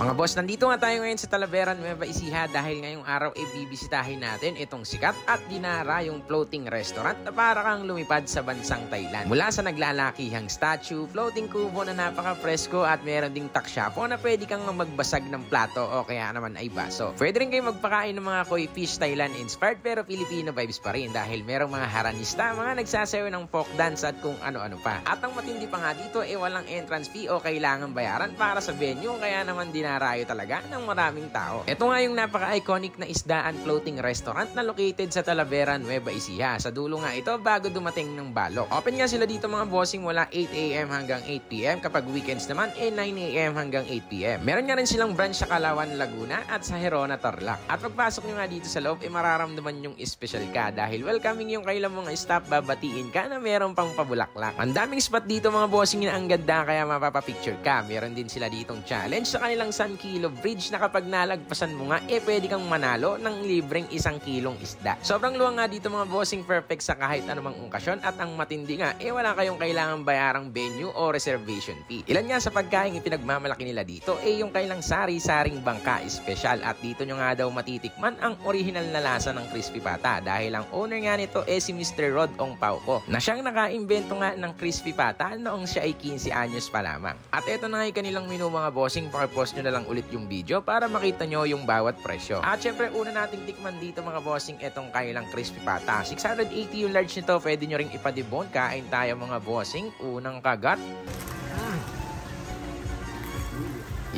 Mga boss, nandito nga tayo ngayon sa Talaveran, Nueva Ecija dahil ngayong araw ay bibisitahin natin itong sikat at dinara yung floating restaurant na para kang lumipad sa bansang Thailand. Mula sa naglalakihang statue, floating kubo na napaka-presko at meron ding takshapo na pwede kang magbasag ng plato o kaya naman ay baso. Pwede rin kayo magpakain ng mga koi fish Thailand inspired pero Filipino vibes pa rin dahil merong mga haranista, mga nagsasayaw ng folk dance at kung ano-ano pa. At ang matindi pa nga dito ay eh, walang entrance fee o kailangan bayaran para sa venue kaya naman din dinarayo talaga ng maraming tao. Ito nga yung napaka-iconic na isdaan floating restaurant na located sa Talavera, Nueva Ecija. Sa dulo nga ito bago dumating ng balok. Open nga sila dito mga bossing mula 8am hanggang 8pm. Kapag weekends naman, eh 9am hanggang 8pm. Meron nga rin silang branch sa Kalawan, Laguna at sa Herona, Tarlac. At pagpasok nyo nga dito sa loob, eh mararamdaman yung special ka dahil welcoming yung kailang mga staff, babatiin ka na meron pang pabulaklak. Ang daming spot dito mga bossing na ang ganda kaya mapapapicture ka. Meron din sila ditong challenge sa kanilang Kilo Bridge na kapag nalagpasan mo nga, eh pwede kang manalo ng libreng isang kilong isda. Sobrang luwang nga dito mga bossing perfect sa kahit anumang okasyon at ang matindi nga, eh wala kayong kailangang bayarang venue o reservation fee. Ilan nga sa pagkain ipinagmamalaki nila dito, eh yung kailang sari-saring bangka special at dito nyo nga daw matitikman ang original na lasa ng crispy pata dahil ang owner nga nito eh si Mr. Rod Ong Pauko na siyang nakaimbento nga ng crispy pata noong siya ay 15 anyos pa lamang. At ito na nga yung kanilang menu mga bossing, pakipost nyo na lang ulit yung video para makita nyo yung bawat presyo. At syempre, una nating tikman dito mga bossing itong kailang crispy pata. 680 yung large nito, pwede nyo ring ipadibon. Kain tayo mga bossing. Unang kagat.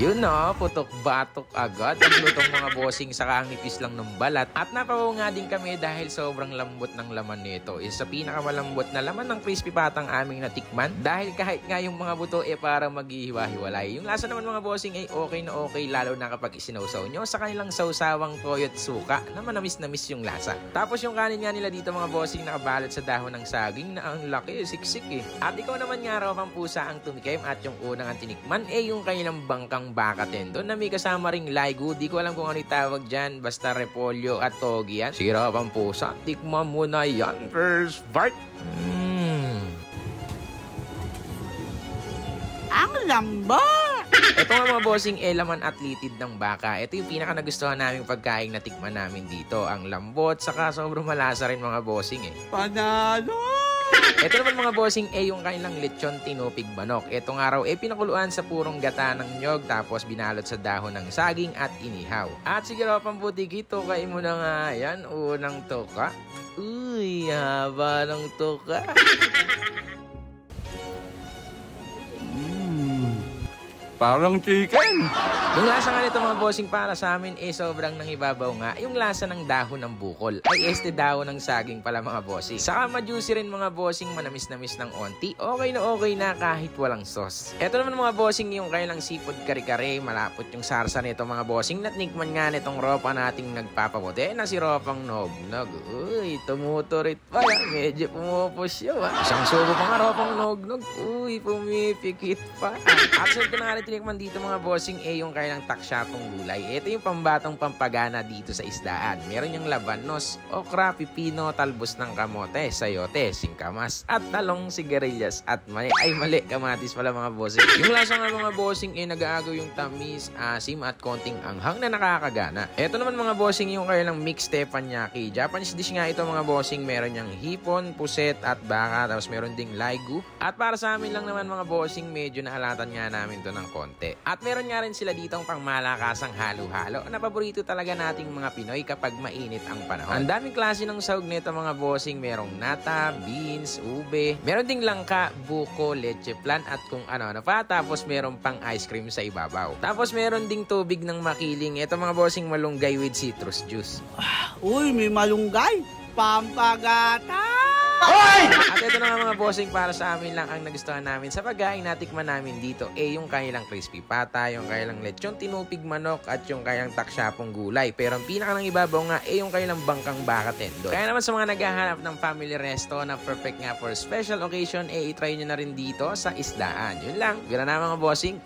Yun no, putok-batok agad ang lutong mga bossing sa ang nipis lang ng balat. At napawaw din kami dahil sobrang lambot ng laman nito. Isa sa pinakamalambot na laman ng crispy patang aming natikman. Dahil kahit nga yung mga buto eh parang maghihiwa-hiwalay. Yung lasa naman mga bossing ay okay na okay lalo na kapag isinawsaw nyo sa kanilang sausawang toyo at suka na manamis-namis yung lasa. Tapos yung kanin nga nila dito mga bossing nakabalot sa dahon ng saging na ang laki, siksik eh. At ikaw naman nga raw pang pusa ang tumikim at yung unang ang tinikman eh yung kanilang bangkang baka tendon na may kasama ring laigo. Di ko alam kung ano tawag dyan. Basta repolyo at togi yan. Sira pang pusa. Tikman mo na yan. First bite. Mm. Ang lambot! Ito nga mga bossing elaman at litid ng baka. Ito yung pinaka nagustuhan naming pagkain na tikman namin dito. Ang lambot, saka sobrang malasa rin mga bossing eh. Panalo! Ito naman mga bossing eh yung kanilang lechon tinupig manok. Itong araw eh pinakuluan sa purong gata ng nyog tapos binalot sa dahon ng saging at inihaw. At siguro pambutik ito kayo mo na nga yan unang toka. Uy, haba ng toka. Parang chicken. Yung lasa nga nito mga bossing para sa amin eh sobrang nangibabaw nga yung lasa ng dahon ng bukol. Ay este dahon ng saging pala mga bossing. Saka ma-juicy rin mga bossing manamis-namis ng onti. Okay na okay na kahit walang sauce. Ito naman mga bossing yung kailang seafood kare-kare. Malapot yung sarsa nito mga bossing. Natnikman nga nitong ropa nating nagpapabote na si Ropang Nognog. Uy, tumuturit pa. Medyo pumupos yun. Ah. Isang subo pa nga Ropang Nognog. Uy, pumipikit pa. At so, na tinikman dito mga bossing eh yung kailang taksyapong gulay. Ito yung pambatong pampagana dito sa isdaan. Meron yung labanos, okra, pipino, talbos ng kamote, sayote, singkamas, at talong sigarilyas at mali. Ay mali, kamatis pala mga bossing. Yung lasa nga mga bossing eh nag-aagaw yung tamis, asim at konting anghang na nakakagana. Ito naman mga bossing yung kailang mixed teppanyaki. Japanese dish nga ito mga bossing. Meron yung hipon, puset at baka. Tapos meron ding laigu. At para sa amin lang naman mga bossing, medyo naalatan nga namin to ng konti. At meron nga rin sila ditong pang malakasang halo-halo na paborito talaga nating mga Pinoy kapag mainit ang panahon. Ang daming klase ng sahog nito mga bossing. Merong nata, beans, ube. Meron ding langka, buko, leche plan at kung ano-ano pa. Tapos meron pang ice cream sa ibabaw. Tapos meron ding tubig ng makiling. Ito mga bossing malunggay with citrus juice. Uy, may malunggay. Pampagata! At ito na mga bossing para sa amin lang ang nagustuhan namin sa pagkain na tikman namin dito eh yung kanilang crispy pata, yung kanilang lechon tinupig manok at yung kanilang taksyapong gulay. Pero ang pinaka nang ibabaw nga eh yung kanilang bangkang baka tendon. Kaya naman sa mga naghahanap ng family resto na perfect nga for special occasion eh itry nyo na rin dito sa isdaan. Yun lang. Bira na mga bossing.